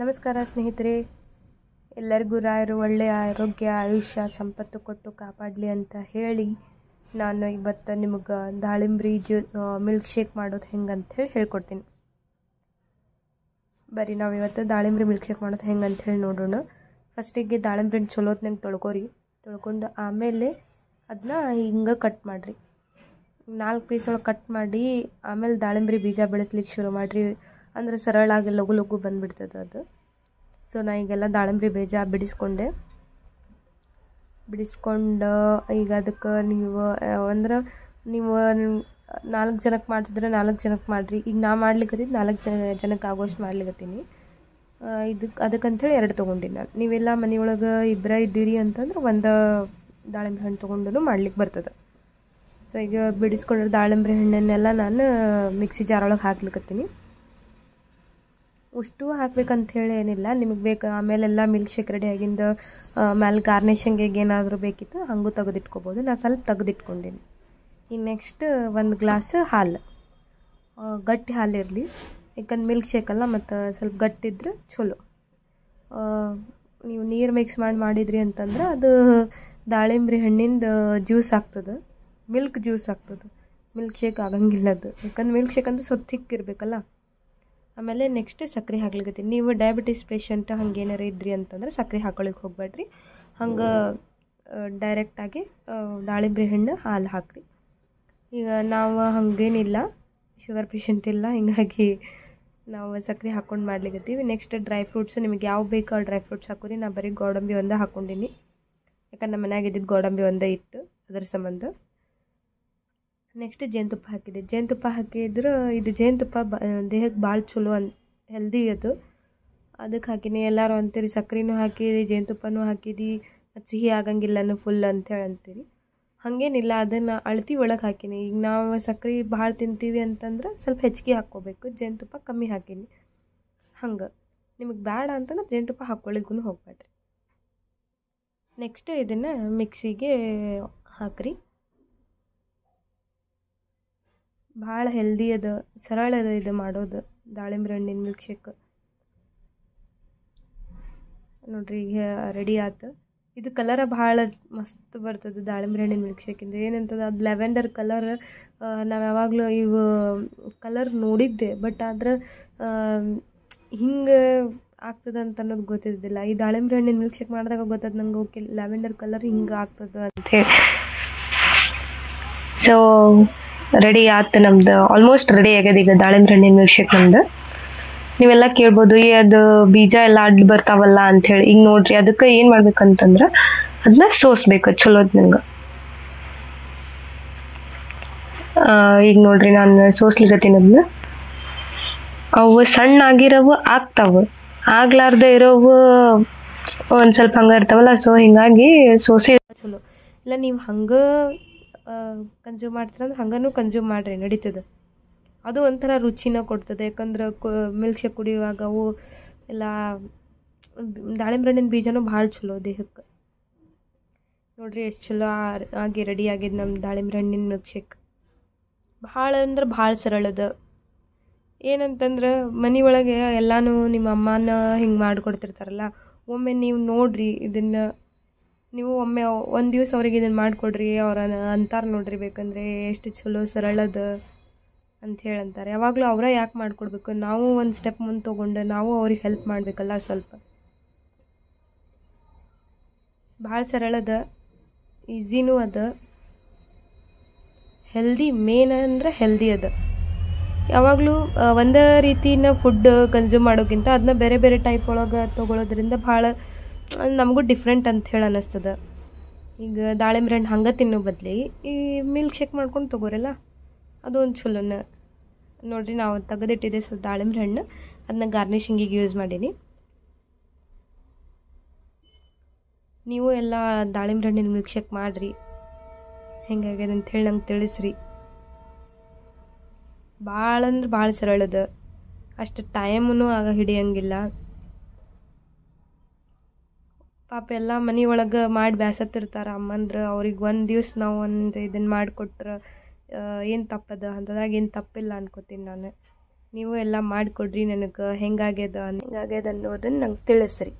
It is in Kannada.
ನಮಸ್ಕಾರ ಸ್ನೇಹಿತರೆ. ಎಲ್ಲರಿಗೂ ರಾಯರು ಒಳ್ಳೆಯ ಆರೋಗ್ಯ, ಆಯುಷ್ಯ, ಸಂಪತ್ತು ಕೊಟ್ಟು ಕಾಪಾಡಲಿ ಅಂತ ಹೇಳಿ ನಾನು ಇವತ್ತು ನಿಮಗೆ ದಾಳಿಂಬ್ರಿ ಜ್ಯೂ ಮಿಲ್ಕ್ ಶೇಕ್ ಮಾಡೋದು ಹೆಂಗೆ ಅಂಥೇಳಿ ಹೇಳ್ಕೊಡ್ತೀನಿ. ಬರೀ ನಾವು ಇವತ್ತು ದಾಳಿಂಬ್ರಿ ಮಿಲ್ಕ್ ಶೇಕ್ ಮಾಡೋದು ಹೆಂಗೆ ಅಂಥೇಳಿ ನೋಡೋಣ. ಫಸ್ಟಿಗೆ ದಾಳಿಂಬ್ರಿನ ಚಲೋತ್ನಂಗೆ ತೊಳ್ಕೊರಿ. ತೊಳ್ಕೊಂಡು ಆಮೇಲೆ ಅದನ್ನ ಹಿಂಗೆ ಕಟ್ ಮಾಡಿರಿ. ನಾಲ್ಕು ಪೀಸ್ ಒಳಗೆ ಕಟ್ ಮಾಡಿ ಆಮೇಲೆ ದಾಳಿಂಬ್ರಿ ಬೀಜ ಬೆಳೆಸ್ಲಿಕ್ಕೆ ಶುರು ಮಾಡಿರಿ. ಅಂದ್ರೆ ಸರಳಾಗಿ ಲಘು ಲಘು ಬಂದುಬಿಡ್ತದೆ ಅದು. ಸೊ ನಾ ಈಗೆಲ್ಲ ದಾಳಿಂಬೆ ಬೀಜ ಬಿಡಿಸ್ಕೊಂಡೆ. ಬಿಡಿಸ್ಕೊಂಡು, ಈಗ ಅದಕ್ಕೆ ನೀವು ಅಂದ್ರೆ ನೀವು ನಾಲ್ಕು ಜನಕ್ಕೆ ಮಾಡ್ತಿದ್ರೆ ನಾಲ್ಕು ಜನಕ್ಕೆ ಮಾಡಿರಿ. ಈಗ ನಾ ಮಾಡ್ಲಿಕ್ಕತ್ತಿದ್ದು ನಾಲ್ಕು ಜನ ಜನಕ್ಕೆ ಆಗೋಷ್ಟು ಮಾಡ್ಲಿಕ್ಕತ್ತೀನಿ ಇದಕ್ಕೆ ಅದಕ್ಕಂಥೇಳಿ ಎರಡು ತೊಗೊಂಡಿನಿ ನಾನು. ನೀವೆಲ್ಲ ಮನೆಯೊಳಗೆ ಇಬ್ಬರ ಇದ್ದೀರಿ ಅಂತಂದ್ರೆ ಒಂದು ದಾಳಿಂಬೆ ಹಣ್ಣು ತೊಗೊಂಡು ಮಾಡ್ಲಿಕ್ಕೆ ಬರ್ತದೆ. ಸೊ ಈಗ ಬಿಡಿಸ್ಕೊಂಡಿರೋ ದಾಳಿಂಬೆ ಹಣ್ಣನ್ನೆಲ್ಲ ನಾನು ಮಿಕ್ಸಿ ಜಾರೊಳಗೆ ಹಾಕ್ಲಿಕ್ಕತ್ತೀನಿ ಅಷ್ಟು ಹಾಕ್ಬೇಕಂಥೇಳಿ ಏನಿಲ್ಲ. ನಿಮಗೆ ಬೇಕು ಆಮೇಲೆಲ್ಲ ಮಿಲ್ಕ್ ಶೇಕ್ ರೆಡಿ ಆಗಿಂದ ಆಮೇಲೆ ಗಾರ್ನಿಷಿಂಗಿಗೆ ಏನಾದರೂ ಬೇಕಿತ್ತು, ಹಾಗೂ ತೆಗೆದಿಟ್ಕೋಬೋದು. ನಾನು ಸ್ವಲ್ಪ ತೆಗೆದಿಟ್ಕೊಂಡೀನಿ. ಇನ್ನು ನೆಕ್ಸ್ಟ್ ಒಂದು ಗ್ಲಾಸ್ ಹಾಲು. ಗಟ್ಟಿ ಹಾಲು ಇರಲಿ. ಯಾಕಂದ್ರೆ ಮಿಲ್ಕ್ ಶೇಕಲ್ಲ ಮತ್ತು ಸ್ವಲ್ಪ ಗಟ್ಟಿದ್ರೆ ಚಲೋ. ನೀವು ನೀರು ಮಿಕ್ಸ್ ಮಾಡಿ, ಮಾಡಿದ್ರಿ ಅಂತಂದ್ರೆ ಅದು ದಾಳಿಂಬ್ರಿ ಹಣ್ಣಿಂದ ಜ್ಯೂಸ್ ಆಗ್ತದೆ. ಮಿಲ್ಕ್ ಜ್ಯೂಸ್ ಆಗ್ತದೆ. ಮಿಲ್ಕ್ ಶೇಕ್ ಆಗಂಗಿಲ್ಲ ಅದು. ಯಾಕಂದ್ರೆ ಮಿಲ್ಕ್ ಶೇಕ್ ಅಂದ್ರೆ ಸ್ವಲ್ಪ ಥಿಕ್ ಇರಬೇಕಲ್ಲ. ಆಮೇಲೆ ನೆಕ್ಸ್ಟ್ ಸಕ್ಕರೆ ಹಾಕ್ಲಿಕ್ಕೆ ನೀವು ಡಯಾಬಿಟಿಸ್ ಪೇಷಂಟ್ ಹಂಗೆ ಏನಾರು ಇದ್ರಿ ಅಂತಂದ್ರೆ ಸಕ್ಕರೆ ಹಾಕೊಳ್ಳಿಕ್ಕೆ ಹೋಗ್ಬೇಡ್ರಿ ಹಂಗೆ ಡೈರೆಕ್ಟಾಗಿ ದಾಳಿಂಬೆ ಹಣ್ಣು ಹಾಲು ಹಾಕ್ರಿ. ಈಗ ನಾವು ಹಾಗೇನಿಲ್ಲ ಶುಗರ್ ಪೇಷಂಟ್ ಇಲ್ಲ, ಹಿಂಗಾಗಿ ನಾವು ಸಕ್ಕರೆ ಹಾಕ್ಕೊಂಡು ಮಾಡ್ಲಿಕ್ಕತ್ತೀವಿ ನೆಕ್ಸ್ಟ್ ಡ್ರೈ ಫ್ರೂಟ್ಸ್ ನಿಮಗೆ ಯಾವ ಬೇಕು ಡ್ರೈ ಫ್ರೂಟ್ಸ್ ಹಾಕೋರಿ. ನಾ ಬರೀ ಗೋಡಂಬಿ ಒಂದೇ ಹಾಕೊಂಡಿನಿ. ಯಾಕಂದ್ರೆ ನಮ್ಮ ಮನ್ಯಾಗ ಇದ್ದಿದ್ದು ಗೋಡಂಬಿ ಒಂದೇ ಇತ್ತು, ಅದರ ಸಂಬಂಧ. ನೆಕ್ಸ್ಟ್ ಜೇನುತುಪ್ಪ ಹಾಕಿದೆ. ಜೇನುತುಪ್ಪ ಹಾಕಿದ್ರೆ ಇದು ಜೇನುತುಪ್ಪ ಬ ದೇಹಕ್ಕೆ ಭಾಳ ಚಲೋ ಅನ್ ಹೆಲ್ದಿ ಅದು. ಅದಕ್ಕೆ ಹಾಕಿನಿ. ಎಲ್ಲರೂ ಅಂತೀರಿ ಸಕ್ಕರೆನೂ ಹಾಕಿದಿ, ಜೇನುತುಪ್ಪನೂ ಹಾಕಿದಿ, ಮತ್ತು ಸಿಹಿ ಆಗಂಗಿಲ್ಲನು ಫುಲ್ ಅಂತೇಳಿ ಅಂತೀರಿ. ಹಾಗೇನಿಲ್ಲ, ಅದನ್ನು ಅಳತಿ ಒಳಗೆ ಹಾಕಿನಿ. ಈಗ ನಾವು ಸಕ್ಕರೆ ಭಾಳ ತಿಂತೀವಿ ಅಂತಂದ್ರೆ ಸ್ವಲ್ಪ ಹೆಚ್ಚಿಗೆ ಹಾಕ್ಕೋಬೇಕು. ಜೇನುತುಪ್ಪ ಕಮ್ಮಿ ಹಾಕೀನಿ. ಹಂಗೆ. ನಿಮಗೆ ಬೇಡ ಅಂತಂದ್ರೆ ಜೇನುತುಪ್ಪ ಹಾಕ್ಕೊಳ್ಳಿಗೂ ಹೋಗ್ಬೇಡ್ರಿ ನೆಕ್ಸ್ಟ್ ಇದನ್ನು ಮಿಕ್ಸಿಗೆ ಹಾಕ್ರಿ. ಭಾಳ ಹೆಲ್ದಿ ಅದ, ಸರಳ ಅದ ಇದು ಮಾಡೋದು ದಾಳಿಂಬೆ ಹಣ್ಣಿನ ಮಿಲ್ಕ್ ಶೇಕ್ ನೋಡ್ರಿ, ಈಗ ರೆಡಿ ಆಯ್ತು ಇದು ಕಲರ ಭಾಳ ಮಸ್ತ್ ಬರ್ತದೆ ದಾಳಿಂಬೆ ಹಣ್ಣಿನ ಮಿಲ್ಕ್ ಶೇಕಿಂದ ಏನಂತದ, ಅದು ಲೆವೆಂಡರ್ ಕಲರ್ ನಾವು ಯಾವಾಗಲೂ ಇವು ಕಲರ್ ನೋಡಿದ್ದೆ ಬಟ್ ಆದ್ರೆ ಹಿಂಗೆ ಆಗ್ತದೆ ಅಂತ ಅನ್ನೋದು ಗೊತ್ತಿದ್ದಿಲ್ಲ. ಈ ದಾಳಿಂಬೆ ಹಣ್ಣಿನ ಮಿಲ್ಕ್ ಶೇಕ್ ಮಾಡಿದಾಗ ಗೊತ್ತದ ನಂಗೆ, ಓಕೆ ಲ್ಯಾವೆಂಡರ್ ಕಲರ್ ಹಿಂಗೆ ಆಗ್ತದೆ ಹೇಳಿ. ಸೊ ರೆಡಿ ಆಯ್ತು ನಮ್ದು ಆಲ್ಮೋಸ್ಟ್ ರೆಡಿ ಆಗ್ಯದ ಈಗ ದಾಳಿಂಬೆ ಹಣ್ಣಿನ ಮಿಲ್ಕ್ ನಮ್ದು. ನೀವೆಲ್ಲ ಕೇಳ್ಬೋದು, ಈ ಅದು ಬೀಜ ಎಲ್ಲ ಅಡ್ಡ ಬರ್ತಾವಲ್ಲ ಅಂತ ಹೇಳಿ ಈಗ ನೋಡ್ರಿ, ಅದಕ್ಕೆ ಏನು ಮಾಡ್ಬೇಕಂತಂದ್ರೆ ಅದನ್ನ ಸೋಸ್ಬೇಕು ಚಲೋದ್ ನಂಗ. ಈಗ ನೋಡ್ರಿ ನಾನು ಸೋಸ್ಲಿಕತ್ತೀನಿ ಅದನ್ನ ಅವು ಸಣ್ಣ ಆಗಿರವು, ಆಗ್ತಾವ. ಆಗ್ಲಾರ್ದೆ ಇರೋವು ಒಂದ್ ಸ್ವಲ್ಪ ಹಂಗ ಇರ್ತಾವಲ್ಲ ಸೊ ಹಿಂಗಾಗಿ ಸೋಸಿ ಚಲೋ. ಇಲ್ಲ, ನೀವು ಹಂಗೆ ಕನ್ಸ್ಯೂಮ್ ಮಾಡ್ತೀರಂದ್ರೆ ಹಂಗೂ ಕನ್ಸ್ಯೂಮ್ ಮಾಡಿರಿ, ನಡೀತದೆ. ಅದು ಒಂಥರ ರುಚಿನ ಕೊಡ್ತದೆ. ಯಾಕಂದ್ರೆ ಮಿಲ್ಕ್ ಶೇಕ್ ಕುಡಿಯುವಾಗ ಅವು ಎಲ್ಲ, ದಾಳಿಂಬೆ ಹಣ್ಣಿನ ಬೀಜನೂ ಭಾಳ ಚಲೋ ದೇಹಕ್ಕೆ. ನೋಡಿರಿ ಎಷ್ಟು ಚಲೋ ಆಗಿ ರೆಡಿ ಆಗಿದೆ ನಮ್ಮ ದಾಳಿಂಬೆ ಹಣ್ಣಿನ ಮಿಲ್ಕ್ ಶೇಕ್ ಭಾಳ ಅಂದ್ರೆ ಭಾಳ ಸರಳದ ಏನಂತಂದ್ರೆ ಮನೆ ಒಳಗೆ ಎಲ್ಲನೂ ನಿಮ್ಮ ಅಮ್ಮನ ಹಿಂಗೆ ಮಾಡಿಕೊಡ್ತಿರ್ತಾರಲ್ಲ, ಒಮ್ಮೆ ನೀವು ನೋಡಿರಿ ಇದನ್ನು ನೀವು ಒಮ್ಮೆ ಒಂದು ದಿವಸ ಅವ್ರಿಗೆ ಇದನ್ನು ಮಾಡಿಕೊಡ್ರಿ ಅವ್ರ ಅಂತಾರೆ ನೋಡ್ರಿ ಬೇಕಂದರೆ ಎಷ್ಟು ಚಲೋ ಸರಳದ ಅಂತ ಹೇಳಂತಾರೆ. ಯಾವಾಗಲೂ ಅವರ ಯಾಕೆ ಮಾಡಿಕೊಡ್ಬೇಕು? ನಾವು ಒಂದು ಸ್ಟೆಪ್ ಮುಂದೆ ತೊಗೊಂಡು ನಾವು ಅವ್ರಿಗೆ ಹೆಲ್ಪ್ ಮಾಡಬೇಕಲ್ಲ ಸ್ವಲ್ಪ. ಭಾಳ ಸರಳದ ಈಸಿನೂ ಅದ. ಹೆಲ್ದಿ ಮೇನ್ ಅಂದ್ರೆ ಹೆಲ್ದಿ ಅದ. ಯಾವಾಗಲೂ ಒಂದೇ ರೀತಿನ ಫುಡ್ ಕನ್ಸ್ಯೂಮ್ ಮಾಡೋಕ್ಕಿಂತ ಅದನ್ನ ಬೇರೆ ಬೇರೆ ಟೈಪ್ ಒಳಗೆ ತೊಗೊಳೋದ್ರಿಂದ ಭಾಳ ನಮಗೂ ಡಿಫ್ರೆಂಟ್ ಅಂತ ಹೇಳಿ ಅನ್ನಿಸ್ತದೆ ಈಗ ದಾಳಿಂಬೆ ಹಣ್ಣು ಹಂಗೆ ತಿನ್ನೋ ಬದಲಿ ಈ ಮಿಲ್ಕ್ ಶೇಕ್ ಮಾಡ್ಕೊಂಡು ತೊಗೋರಲ್ಲ? ಅದು ಒಂದು ಚಲೋನ. ನೋಡಿರಿ ನಾವು ತೆಗೆದಿಟ್ಟಿದ್ದೆ ಸ್ವಲ್ಪ ದಾಳಿಂಬೆ ಹಣ್ಣು. ಅದನ್ನ ಗಾರ್ನಿಷಿಂಗಿಗೆ ಯೂಸ್ ಮಾಡೀನಿ. ನೀವು ಎಲ್ಲ ದಾಳಿಂಬೆ ಹಣ್ಣಿನ ಮಿಲ್ಕ್ ಶೇಕ್ ಮಾಡಿರಿ. ಹೆಂಗಾಗ್ಯದ ಅಂಥೇಳಿ ನಂಗೆ ತಿಳಿಸ್ರಿ. ಭಾಳ ಅಂದ್ರೆ ಭಾಳ ಸರಳದ. ಅಷ್ಟು ಟೈಮೂ ಆಗ ಹಿಡಿಯಂಗಿಲ್ಲ. ಪಾಪ ಎಲ್ಲ ಮನೆ ಒಳಗೆ ಮಾಡಿ ಬ್ಯಾಸತ್ತಿರ್ತಾರೆ ಅಮ್ಮಂದ್ರೆ, ಅವ್ರಿಗೆ ಒಂದು ದಿವ್ಸ ನಾವು ಒಂದು ಇದನ್ನು ಮಾಡಿಕೊಟ್ರೆ ಏನು ತಪ್ಪದ? ಅಂಥದ್ರಾಗ ಏನು ತಪ್ಪಿಲ್ಲ ಅನ್ಕೋತೀನಿ ನಾನು. ನೀವು ಎಲ್ಲ ಮಾಡಿಕೊಡ್ರಿ ನನಗೆ, ಹೆಂಗಾಗ್ಯದ ಹೆಂಗಾಗ್ಯದ ಅನ್ನೋದನ್ನು ನಂಗೆ ತಿಳಿಸ್ರಿ.